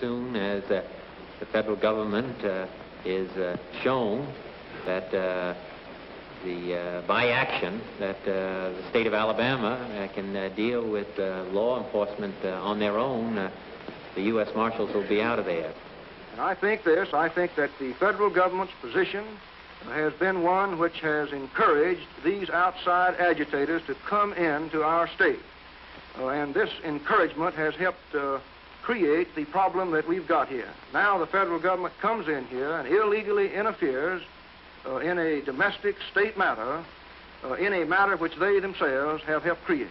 soon as uh, the federal government uh, is uh, shown that the by action that the state of Alabama can deal with law enforcement on their own, the U.S. Marshals will be out of there. And I think this, I think that the federal government's position has been one which has encouraged these outside agitators to come into our state. Uh, and this encouragement has helped uh, create the problem that we've got here. Now the federal government comes in here and illegally interferes uh, in a domestic state matter, uh, in a matter which they themselves have helped create.